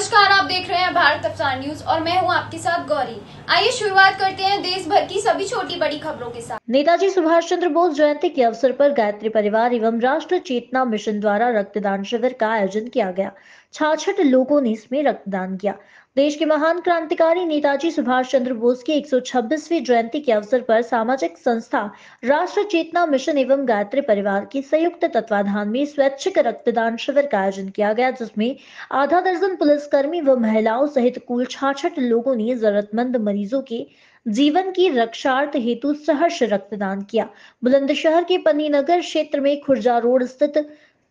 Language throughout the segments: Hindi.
देख रहे हैं भारत अफसार न्यूज़ और मैं हूँ आपके साथ गौरी। आइए शुरुआत करते हैं देश भर की सभी छोटी बड़ी खबरों के साथ। नेताजी सुभाष चंद्र बोस जयंती के अवसर पर गायत्री परिवार एवं राष्ट्र चेतना मिशन द्वारा रक्तदान शिविर का आयोजन किया गया। छाछठ लोगों ने इसमें रक्तदान किया। देश के महान क्रांतिकारी नेताजी सुभाष चंद्र बोस की 126वीं जयंती के अवसर पर सामाजिक संस्था, राष्ट्र चेतना मिशन एवं गायत्री परिवार के संयुक्त तत्वाधान में स्वैच्छिक रक्तदान शिविर का आयोजन किया गया, जिसमें आधा दर्जन पुलिसकर्मी व महिलाओं सहित कुल छाछठ लोगों ने जरूरतमंद मरीजों के जीवन की रक्षार्थ हेतु सहर्ष रक्तदान किया। बुलंदशहर के पन्नी नगर क्षेत्र में खुर्जा रोड स्थित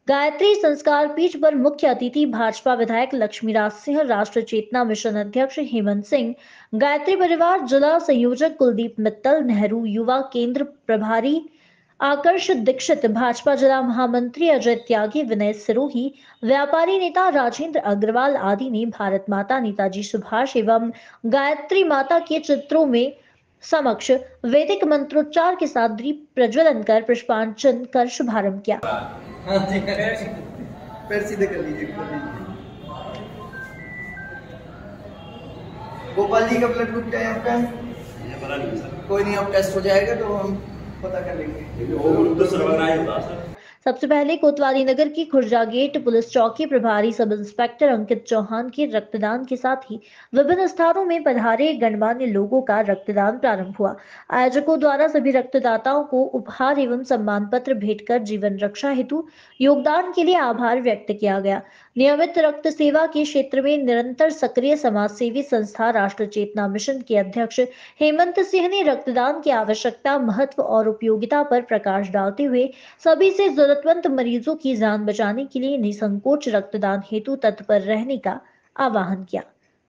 गायत्री संस्कार पीठ पर मुख्य अतिथि भाजपा विधायक लक्ष्मीराज सिंह, राष्ट्र चेतना मिशन अध्यक्ष हेमंत सिंह, गायत्री परिवार जिला संयोजक कुलदीप मित्तल, नेहरू युवा केंद्र प्रभारी आकर्ष दीक्षित भाजपा जिला महामंत्री अजय त्यागी विनय सिरोही व्यापारी नेता राजेंद्र अग्रवाल आदि ने भारत माता नेताजी सुभाष एवं गायत्री माता के चित्रों में समक्ष वैदिक मंत्रोच्चार के साथ दीप प्रज्वलन कर पुष्पांजन कर शुभारंभ किया। गोपाल जी का ब्लड ग्रुप क्या है आपका? कोई नहीं अब टेस्ट हो जाएगा तो हम पता कर लेंगे। सबसे पहले कोतवाली नगर की खुर्जा गेट पुलिस चौकी प्रभारी सब इंस्पेक्टर अंकित चौहान के रक्तदान के साथ ही विभिन्न स्थानों में पधारे गणमान्य लोगों का रक्तदान प्रारंभ हुआ। आयोजकों द्वारा सभी रक्तदाताओं को उपहार एवं सम्मान पत्र भेंट कर जीवन रक्षा हेतु योगदान के लिए आभार व्यक्त किया गया। नियमित रक्त सेवा के क्षेत्र में निरंतर सक्रिय समाज सेवी संस्था राष्ट्र चेतना मिशन के अध्यक्ष हेमंत सिंह ने रक्तदान की आवश्यकता, महत्व और उपयोगिता पर प्रकाश डालते हुए सभी से जरूरतमंद मरीजों की जान बचाने के लिए निसंकोच रक्तदान हेतु तत्पर रहने का आह्वान किया।